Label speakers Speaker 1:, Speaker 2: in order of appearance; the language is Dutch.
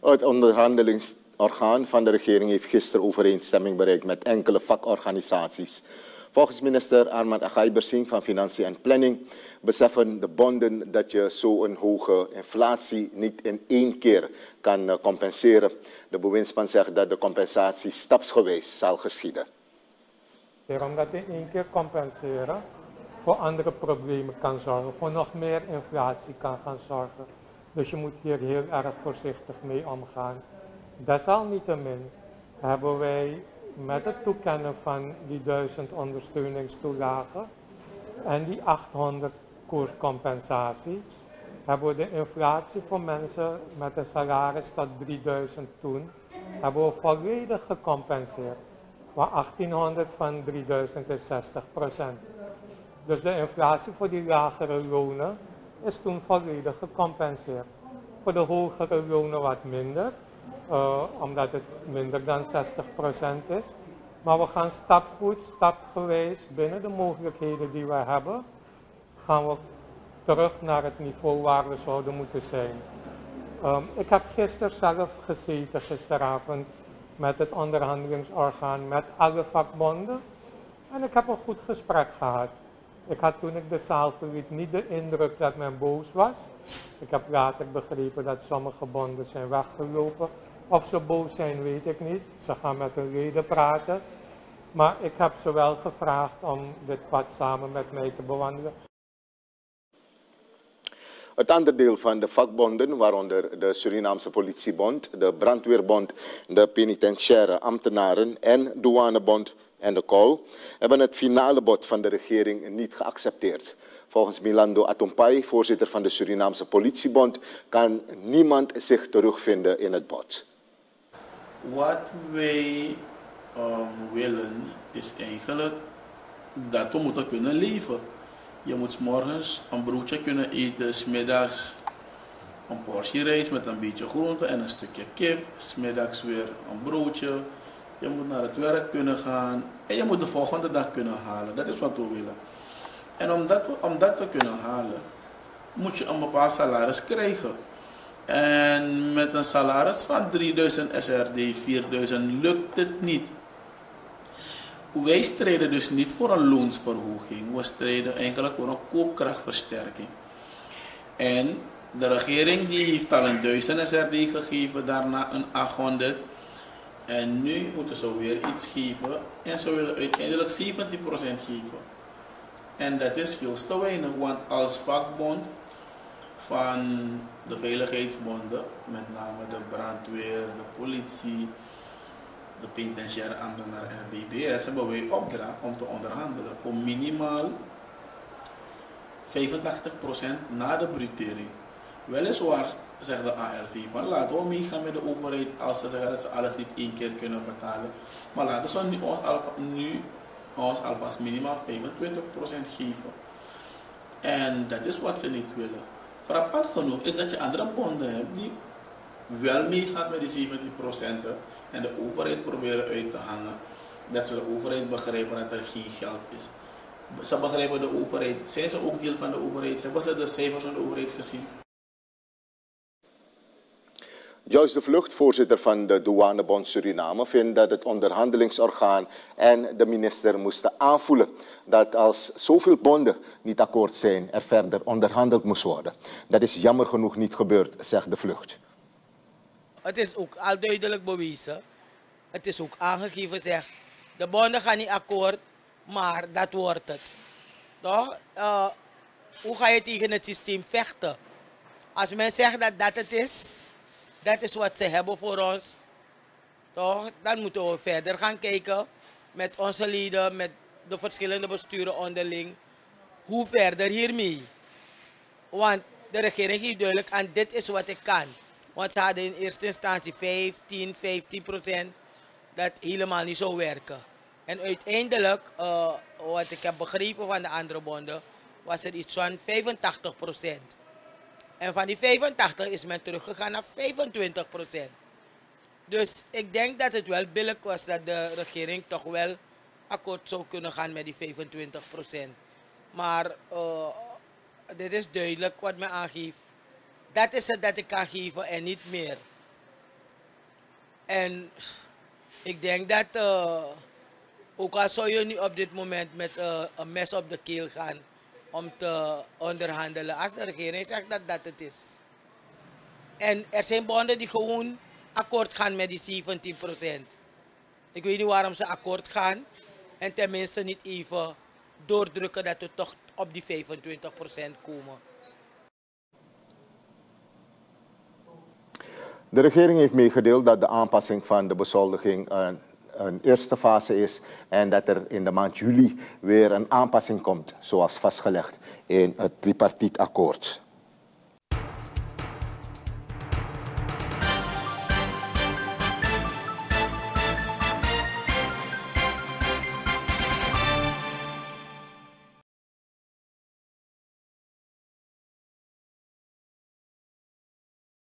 Speaker 1: Het onderhandelingsorgaan van de regering heeft gisteren overeenstemming bereikt met enkele vakorganisaties. Volgens minister Armand Agaibersing van Financiën en Planning beseffen de bonden dat je zo'n hoge inflatie niet in één keer kan eh, compenseren. De bewindsman zegt dat de compensatie stapsgewijs zal geschieden.
Speaker 2: Omdat in één keer compenseren voor andere problemen kan zorgen, voor nog meer inflatie kan gaan zorgen. Dus je moet hier heel erg voorzichtig mee omgaan. Desalniettemin hebben wij met het toekennen van die 1000 ondersteuningstoelagen en die 800 koerscompensatie, hebben we de inflatie voor mensen met een salaris tot 3000 toen, hebben we volledig gecompenseerd. Maar 1800 van 3000 is 60 procent. Dus de inflatie voor die lagere lonen is toen volledig gecompenseerd. Voor de hogere lonen wat minder, uh, omdat het minder dan 60% is. Maar we gaan stapvoet, stapgewijs, binnen de mogelijkheden die we hebben, gaan we terug naar het niveau waar we zouden moeten zijn. Um, ik heb gisteren zelf gezeten, gisteravond, met het onderhandelingsorgaan, met alle vakbonden. En ik heb een goed gesprek gehad. Ik had toen ik de zaal verliet niet de indruk dat men boos was. Ik heb later begrepen dat sommige bonden zijn weggelopen. Of ze boos zijn, weet ik niet. Ze gaan met hun leden praten. Maar ik heb ze wel gevraagd om dit pad samen met mij te bewandelen.
Speaker 1: Het andere deel van de vakbonden, waaronder de Surinaamse Politiebond, de Brandweerbond, de Penitentiaire Ambtenaren en Douanebond en de KOL, hebben het finale bod van de regering niet geaccepteerd. Volgens Milando Atompai, voorzitter van de Surinaamse Politiebond, kan niemand zich terugvinden in het bod.
Speaker 3: Wat wij um, willen is eigenlijk dat we moeten kunnen leven. Je moet morgens een broodje kunnen eten, smiddags een portie rijst met een beetje groente en een stukje kip, smiddags weer een broodje. Je moet naar het werk kunnen gaan en je moet de volgende dag kunnen halen. Dat is wat we willen. En om dat, om dat te kunnen halen, moet je een bepaald salaris krijgen. En met een salaris van 3000 SRD, 4000 lukt het niet. Wij strijden dus niet voor een loonsverhoging. We strijden eigenlijk voor een koopkrachtversterking. En de regering die heeft al een 1000 SRD gegeven, daarna een 800. En nu moeten ze weer iets geven. En ze willen uiteindelijk 17% geven. En dat is veel te weinig, want als vakbond van de veiligheidsbonden, met name de brandweer, de politie, de penitentiaire ambtenaren en de BBS, hebben wij opdracht om te onderhandelen voor minimaal 85% na de brutering. Weliswaar zegt de ALV van laten we meegaan met de overheid als ze zeggen dat ze alles niet één keer kunnen betalen. Maar laten ze nu ons, nu ons alvast minimaal 25% geven. En dat is wat ze niet willen. Frappant genoeg is dat je andere bonden hebt die wel meegaan met die 17% en de overheid proberen uit te hangen. Dat ze de overheid begrijpen dat er geen geld is. Ze begrijpen de overheid. Zijn ze ook deel van de overheid? Hebben ze de cijfers van de overheid gezien?
Speaker 1: Joyce de Vlucht, voorzitter van de Douanebond Suriname, vindt dat het onderhandelingsorgaan en de minister moesten aanvoelen dat als zoveel bonden niet akkoord zijn, er verder onderhandeld moest worden. Dat is jammer genoeg niet gebeurd, zegt de Vlucht.
Speaker 4: Het is ook al duidelijk bewezen. Het is ook aangegeven, zeg, de bonden gaan niet akkoord, maar dat wordt het. Toch? Uh, hoe ga je tegen het systeem vechten? Als men zegt dat dat het is, dat is wat ze hebben voor ons. Toch? Dan moeten we verder gaan kijken met onze leden, met de verschillende besturen onderling. Hoe verder hiermee? Want de regering geeft duidelijk aan, dit is wat ik kan. Want ze hadden in eerste instantie 15, 15 procent. Dat helemaal niet zou werken. En uiteindelijk, uh, wat ik heb begrepen van de andere bonden, was er iets van 85 procent. En van die 85 is men teruggegaan naar 25 procent. Dus ik denk dat het wel billig was dat de regering toch wel akkoord zou kunnen gaan met die 25 procent. Maar uh, dit is duidelijk wat men aangeeft. Dat is het dat ik kan geven en niet meer. En ik denk dat, uh, ook al zou je nu op dit moment met uh, een mes op de keel gaan om te onderhandelen, als de regering zegt dat dat het is. En er zijn bonden die gewoon akkoord gaan met die 17%. Ik weet niet waarom ze akkoord gaan en tenminste niet even doordrukken dat we toch op die 25% komen.
Speaker 1: De regering heeft meegedeeld dat de aanpassing van de bezoldiging een, eerste fase is en dat er in de maand juli weer een aanpassing komt, zoals vastgelegd in het tripartiet akkoord.